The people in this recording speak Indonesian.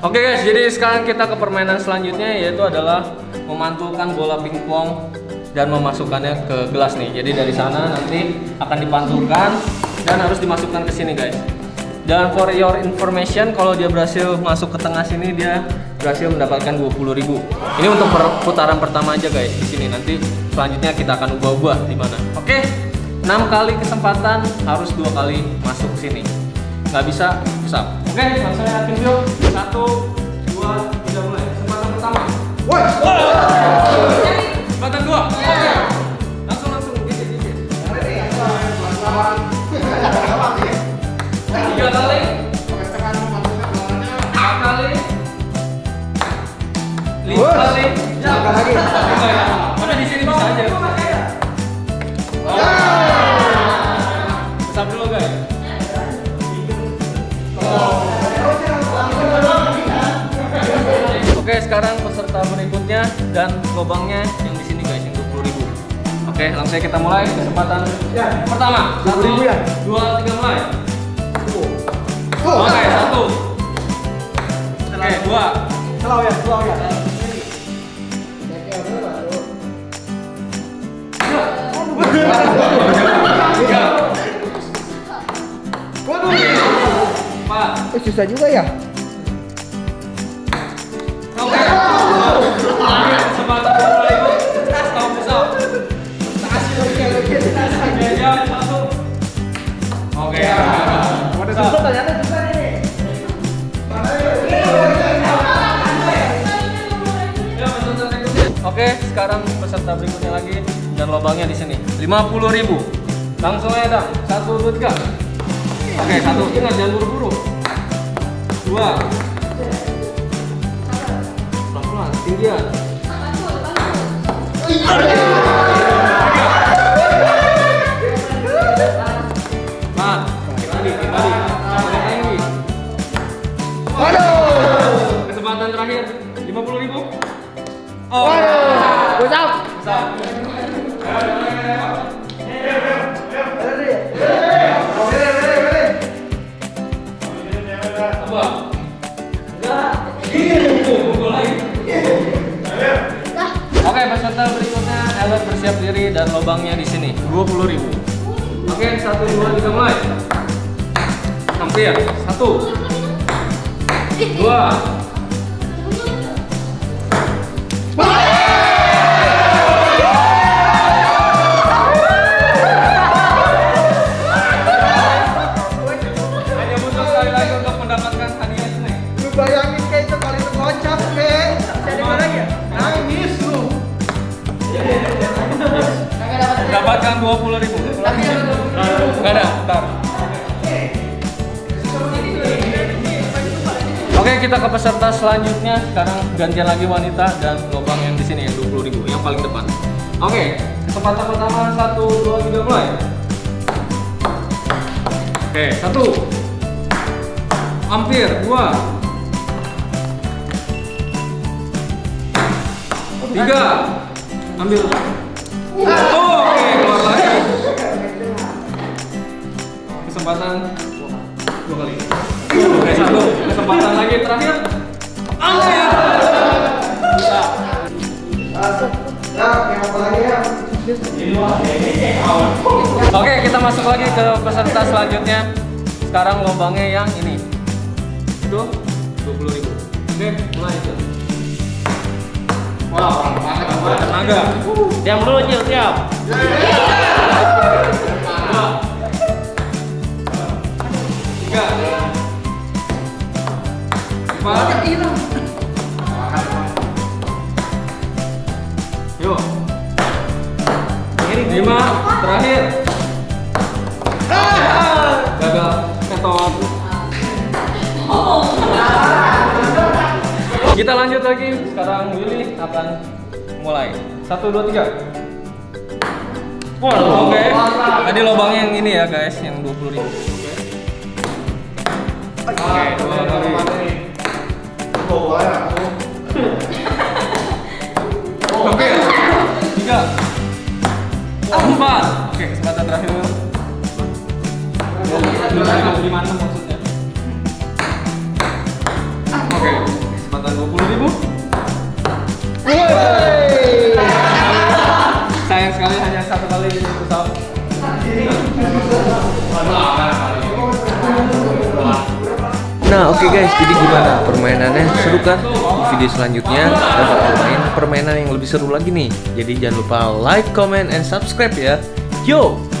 Oke guys, jadi sekarang kita ke permainan selanjutnya yaitu adalah memantulkan bola pingpong dan memasukkannya ke gelas nih. Jadi dari sana nanti akan dipantulkan dan harus dimasukkan ke sini guys. Dan for your information, kalau dia berhasil masuk ke tengah sini dia berhasil mendapatkan 20.000. Ini untuk putaran pertama aja guys di sini. Nanti selanjutnya kita akan ubah-ubah di mana. Oke, 6 kali kesempatan harus dua kali masuk sini. Nggak bisa, bisa. Oke, langsung yakin yuk. Satu, dua, tiga mulai. Kesempatan pertama. Kesempatan dua. Langsung langsung dikit dikit. Tiga kali. Empat kali. Lima kali. lagi. Oke, sekarang peserta berikutnya dan lubangnya yang di sini guys yang 20.000. Oke, langsung aja kita mulai kesempatan pertama. Satu, 20.000 ya? dua, tiga mulai. Oke, satu. Oke, dua. Slow ya, slow ya. Tiga, Waduh. empat. Eh, susah juga ya. Sekarang peserta berikutnya lagi dan lubangnya di sini. 50.000. Langsung aja, Dam. Satu, dua, tiga. Oke, satu. Ingat jangan buru-buru. Dua. Pelan-pelan, tinggian. Waduh. Kesempatan terakhir. 50.000. Oh. Waduh. Oke, peserta berikutnya Elliot bersiap diri dan lubangnya di sini 20.000. Oke, satu dua tiga mulai. Hampir. Satu, dua, hanya Mendapatkan 20.000. Enggak ada, ntar. Oke, kita ke peserta selanjutnya. Sekarang gantian lagi wanita dan lubang yang di sini yang 20.000 yang paling depan. Oke, kesempatan pertama satu, dua, tiga mulai. Oke, satu. Hampir, dua. Tiga. Ambil. Oh, Kesempatan dua kali. Oke, satu. Kesempatan lagi terakhir. Ambil. Bisa. Yang apa lagi? Oke, kita masuk lagi ke peserta selanjutnya. Sekarang lubangnya yang ini. Itu 20 ribu. Oke, mulai. Cil. Wah, apa tenaga. Diam dulu, Cil, siap. Dua. Empat. Yuk. Lima. Terakhir. Gagal. Ketot. Kita lanjut lagi. Sekarang Willy akan mulai. Satu, dua, tiga. Waduh, oke. Tadi lubangnya yang ini ya guys, yang 20 ribu. Oke, dua kali. 56 maksudnya. Oke, okay. kesempatan 20 ribu. Sayang sekali hanya satu kali di pesawat. Nah oke okay guys, jadi gimana permainannya? Seru kan? Di video selanjutnya kita bakal main permainan yang lebih seru lagi nih. Jadi jangan lupa like, comment, and subscribe ya. Yo!